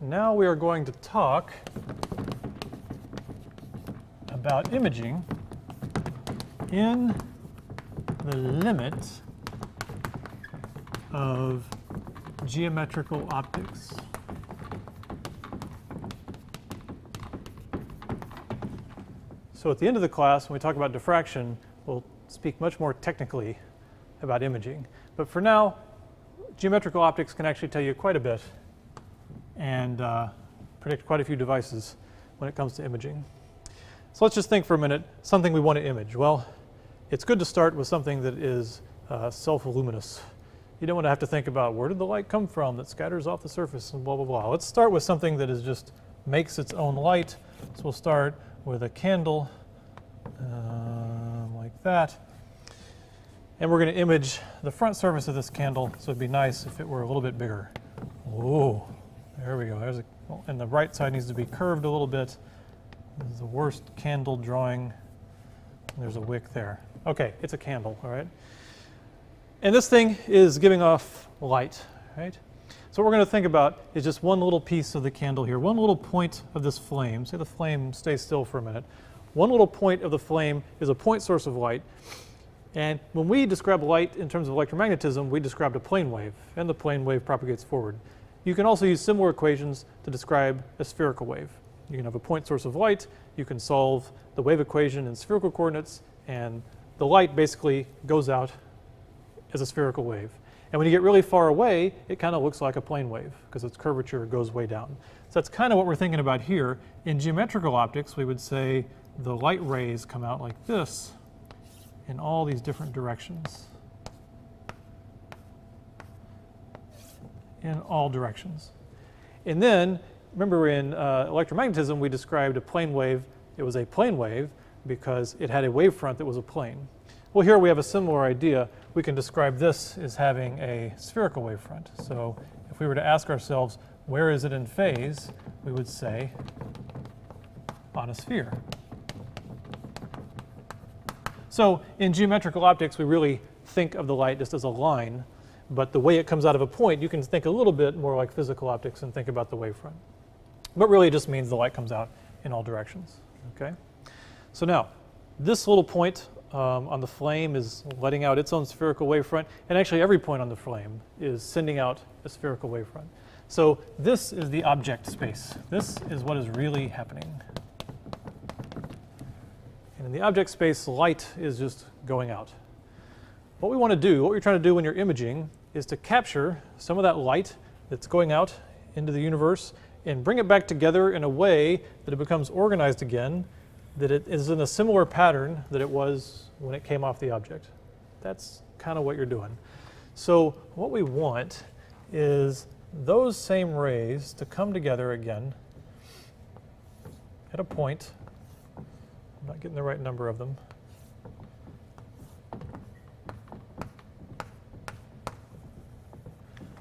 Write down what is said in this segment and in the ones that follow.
now we are going to talk about imaging in the limit of geometrical optics. So at the end of the class, when we talk about diffraction, we'll speak much more technically about imaging. But for now, geometrical optics can actually tell you quite a bit and uh, predict quite a few devices when it comes to imaging. So let's just think for a minute, something we want to image. Well, it's good to start with something that is uh, self-luminous. You don't want to have to think about where did the light come from that scatters off the surface and blah, blah, blah. Let's start with something that is just makes its own light. So we'll start with a candle um, like that. And we're going to image the front surface of this candle, so it'd be nice if it were a little bit bigger. Oh, there we go. There's a, oh, and the right side needs to be curved a little bit. This is the worst candle drawing. There's a wick there. Okay, it's a candle, all right? And this thing is giving off light, right? So what we're going to think about is just one little piece of the candle here, one little point of this flame. Say the flame stays still for a minute. One little point of the flame is a point source of light. And when we describe light in terms of electromagnetism, we described a plane wave, and the plane wave propagates forward. You can also use similar equations to describe a spherical wave. You can have a point source of light, you can solve the wave equation in spherical coordinates, and the light basically goes out as a spherical wave. And when you get really far away, it kind of looks like a plane wave because its curvature goes way down. So that's kind of what we're thinking about here. In geometrical optics, we would say the light rays come out like this in all these different directions. In all directions. And then, remember in uh, electromagnetism, we described a plane wave. It was a plane wave because it had a wavefront that was a plane. Well, here we have a similar idea. We can describe this as having a spherical wavefront. So if we were to ask ourselves, where is it in phase, we would say on a sphere. So in geometrical optics, we really think of the light just as a line, but the way it comes out of a point, you can think a little bit more like physical optics and think about the wavefront. But really it just means the light comes out in all directions, okay? So now, this little point um, on the flame is letting out its own spherical wavefront, and actually every point on the flame is sending out a spherical wavefront. So this is the object space. This is what is really happening. And in the object space, light is just going out. What we want to do, what you're trying to do when you're imaging, is to capture some of that light that's going out into the universe and bring it back together in a way that it becomes organized again, that it is in a similar pattern that it was when it came off the object. That's kind of what you're doing. So what we want is those same rays to come together again at a point I'm not getting the right number of them.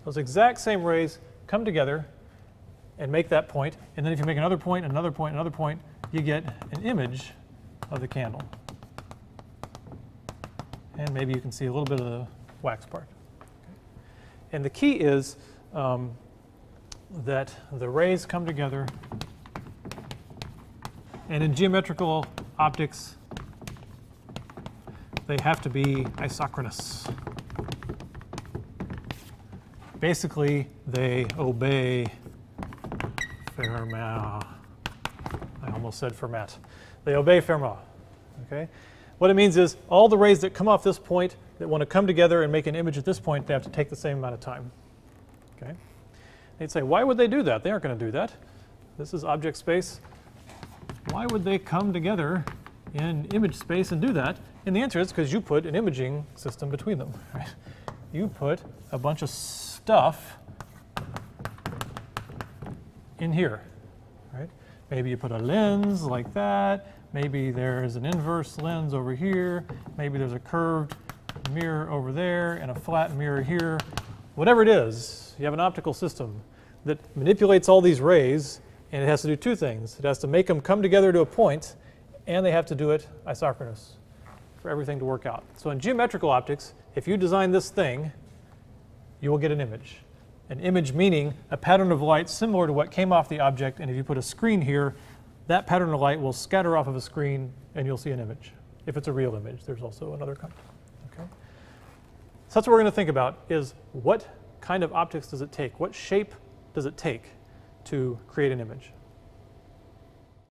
Those exact same rays come together and make that point. and then if you make another point, another point, another point, you get an image of the candle. And maybe you can see a little bit of the wax part. And the key is um, that the rays come together, and in geometrical optics, they have to be isochronous. Basically, they obey Fermat. I almost said Fermat. They obey Fermat. Okay? What it means is all the rays that come off this point that want to come together and make an image at this point, they have to take the same amount of time. Okay? They'd say, why would they do that? They aren't going to do that. This is object space why would they come together in image space and do that? And the answer is because you put an imaging system between them. Right? You put a bunch of stuff in here. Right? Maybe you put a lens like that. Maybe there's an inverse lens over here. Maybe there's a curved mirror over there and a flat mirror here. Whatever it is, you have an optical system that manipulates all these rays and it has to do two things. It has to make them come together to a point, and they have to do it isochronous for everything to work out. So in geometrical optics, if you design this thing, you will get an image. An image meaning a pattern of light similar to what came off the object, and if you put a screen here, that pattern of light will scatter off of a screen and you'll see an image. If it's a real image, there's also another kind. Okay? So that's what we're going to think about is what kind of optics does it take? What shape does it take to create an image?